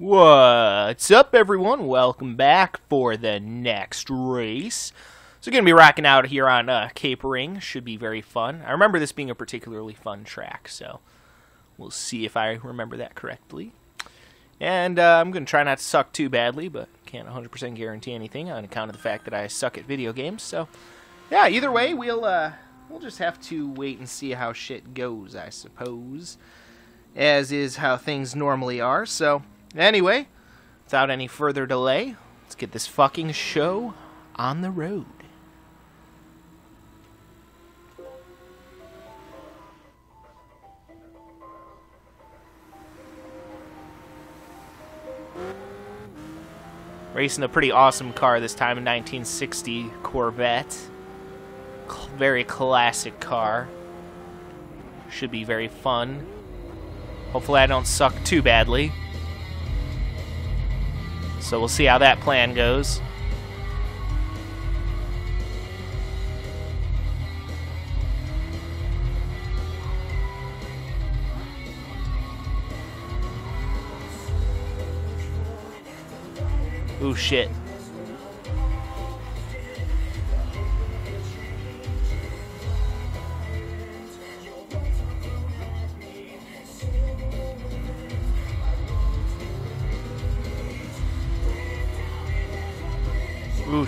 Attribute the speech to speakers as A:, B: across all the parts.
A: What's up, everyone? Welcome back for the next race. So, going to be rocking out here on uh, Cape Ring. Should be very fun. I remember this being a particularly fun track, so we'll see if I remember that correctly. And uh, I'm going to try not to suck too badly, but can't 100% guarantee anything on account of the fact that I suck at video games. So, yeah, either way, we'll uh, we'll just have to wait and see how shit goes, I suppose, as is how things normally are. So. Anyway, without any further delay, let's get this fucking show on the road. Racing a pretty awesome car this time, a 1960 Corvette. Very classic car. Should be very fun. Hopefully I don't suck too badly. So we'll see how that plan goes. Ooh, shit.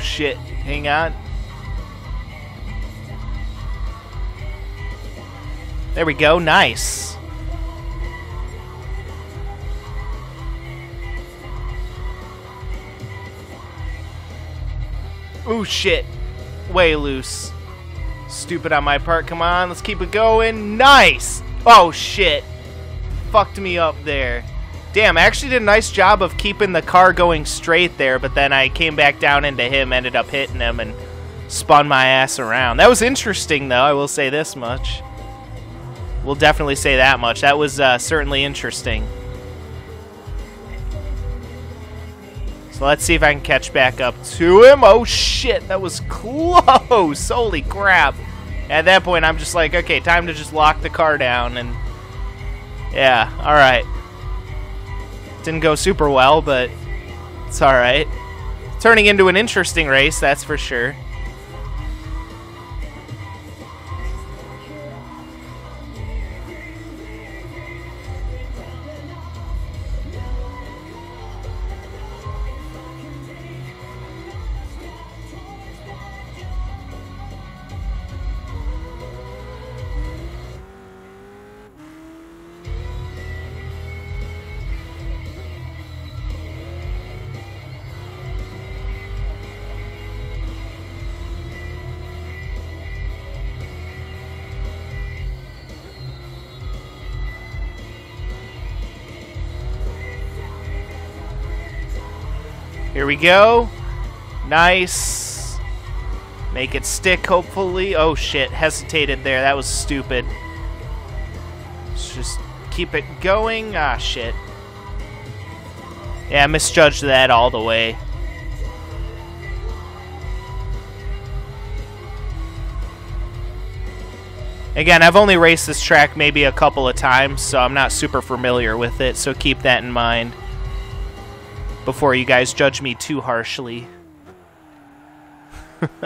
A: Shit. Hang on. There we go. Nice. Ooh, shit. Way loose. Stupid on my part. Come on, let's keep it going. Nice! Oh, shit. Fucked me up there. Damn, I actually did a nice job of keeping the car going straight there, but then I came back down into him, ended up hitting him, and spun my ass around. That was interesting, though, I will say this much. We'll definitely say that much. That was uh, certainly interesting. So let's see if I can catch back up to him. Oh, shit, that was close. Holy crap. At that point, I'm just like, okay, time to just lock the car down, and yeah, all right. Didn't go super well, but it's alright. Turning into an interesting race, that's for sure. Here we go. Nice. Make it stick, hopefully. Oh, shit. Hesitated there. That was stupid. Let's just keep it going. Ah, shit. Yeah, misjudged that all the way. Again, I've only raced this track maybe a couple of times, so I'm not super familiar with it, so keep that in mind before you guys judge me too harshly.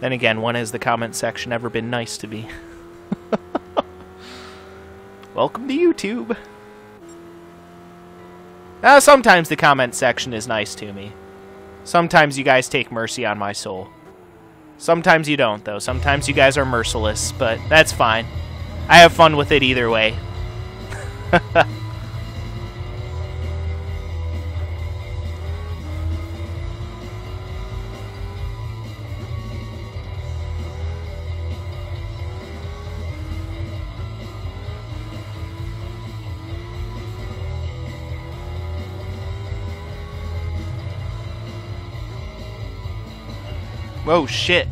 A: then again, when has the comment section ever been nice to me? Welcome to YouTube. Uh, sometimes the comment section is nice to me. Sometimes you guys take mercy on my soul. Sometimes you don't, though. Sometimes you guys are merciless, but that's fine. I have fun with it either way. Oh, shit.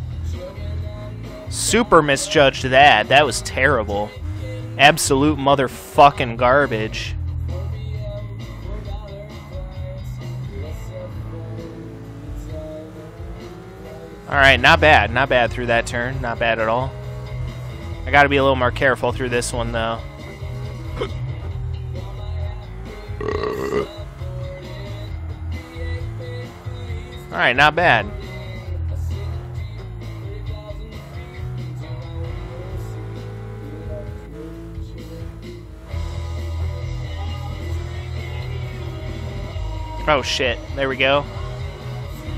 A: Super misjudged that. That was terrible. Absolute motherfucking garbage. Alright, not bad. Not bad through that turn. Not bad at all. I gotta be a little more careful through this one, though. Alright, not bad. Oh shit, there we go.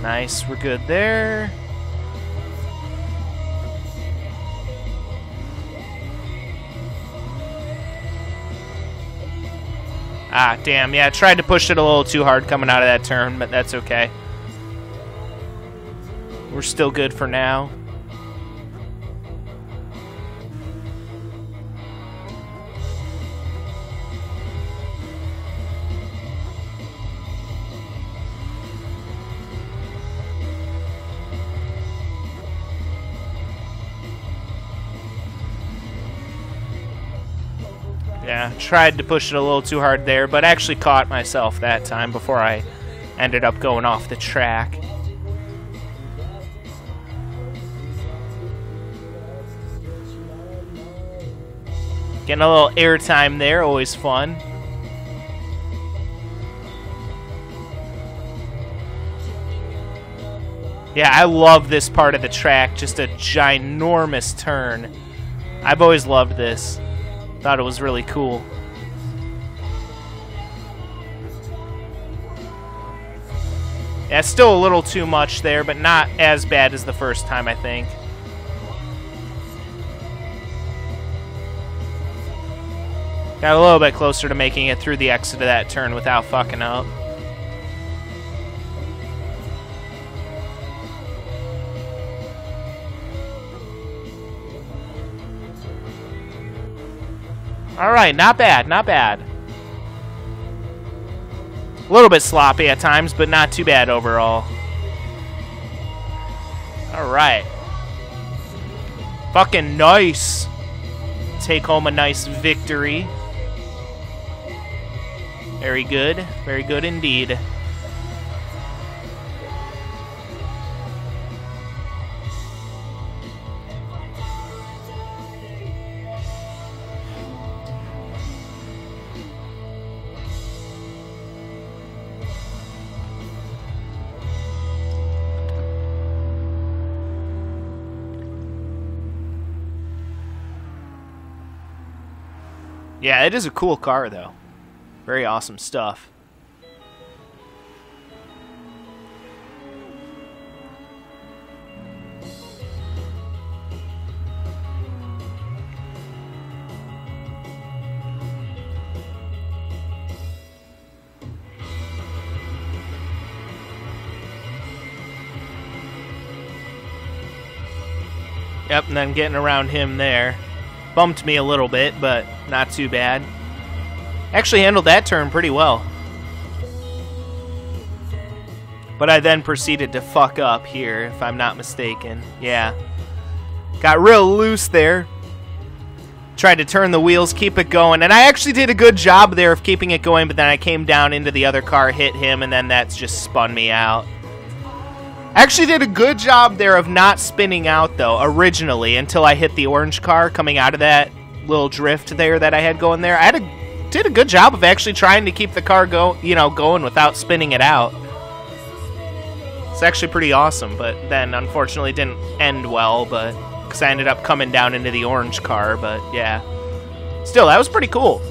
A: Nice, we're good there. Ah, damn, yeah, I tried to push it a little too hard coming out of that turn, but that's okay. We're still good for now. Tried to push it a little too hard there, but actually caught myself that time before I ended up going off the track. Getting a little airtime there, always fun. Yeah, I love this part of the track. Just a ginormous turn. I've always loved this. Thought it was really cool. Yeah, still a little too much there, but not as bad as the first time, I think. Got a little bit closer to making it through the exit of that turn without fucking up. Alright, not bad, not bad. A little bit sloppy at times, but not too bad overall. Alright. Fucking nice. Take home a nice victory. Very good. Very good indeed. Yeah, it is a cool car, though. Very awesome stuff. Yep, and then getting around him there. Bumped me a little bit, but not too bad. Actually handled that turn pretty well. But I then proceeded to fuck up here, if I'm not mistaken. Yeah. Got real loose there. Tried to turn the wheels, keep it going. And I actually did a good job there of keeping it going, but then I came down into the other car, hit him, and then that's just spun me out. Actually did a good job there of not spinning out, though, originally, until I hit the orange car coming out of that little drift there that I had going there. I had a, did a good job of actually trying to keep the car go, you know, going without spinning it out. It's actually pretty awesome, but then unfortunately didn't end well, but because I ended up coming down into the orange car, but yeah. Still, that was pretty cool.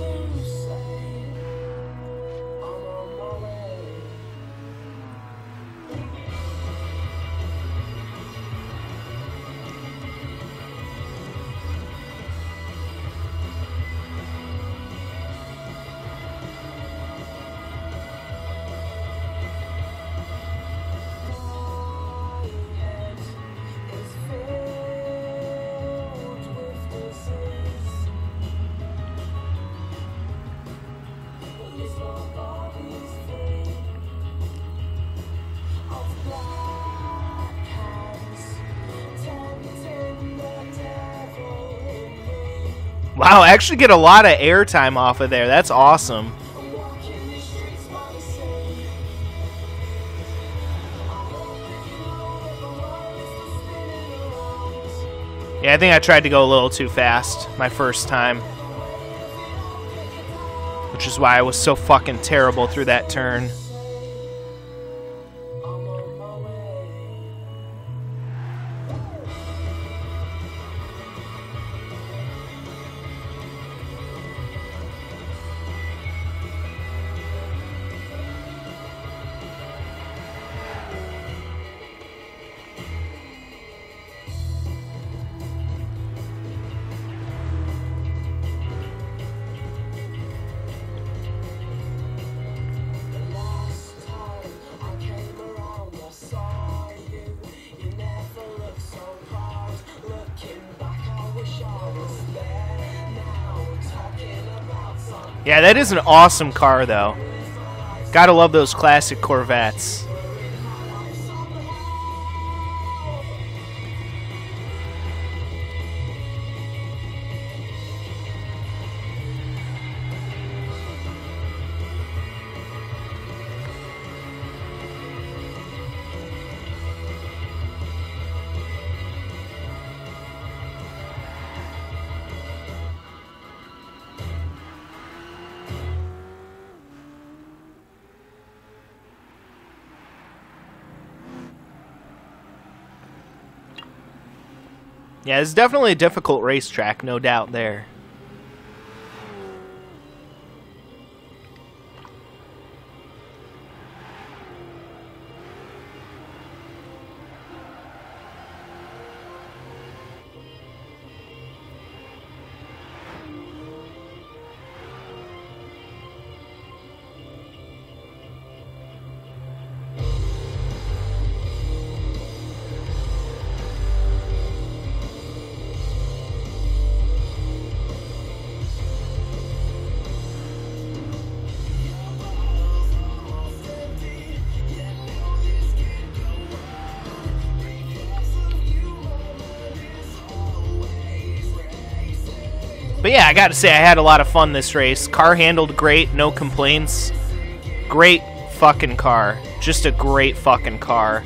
A: Wow, I actually get a lot of airtime off of there. That's awesome. Yeah, I think I tried to go a little too fast my first time. Which is why I was so fucking terrible through that turn. Yeah, that is an awesome car, though. Gotta love those classic Corvettes. Yeah, it's definitely a difficult racetrack, no doubt there. But yeah, I got to say, I had a lot of fun this race. Car handled great, no complaints. Great fucking car. Just a great fucking car.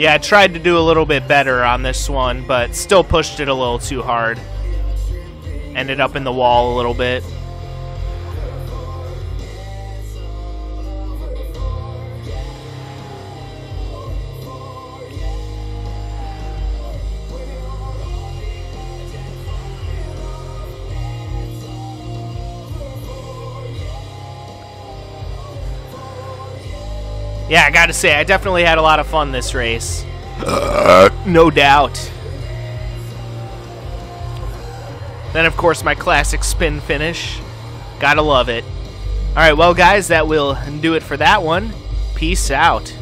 A: Yeah, I tried to do a little bit better on this one, but still pushed it a little too hard. Ended up in the wall a little bit. Yeah, I gotta say, I definitely had a lot of fun this race. Uh. no doubt. Then, of course, my classic spin finish. Gotta love it. Alright, well, guys, that will do it for that one. Peace out.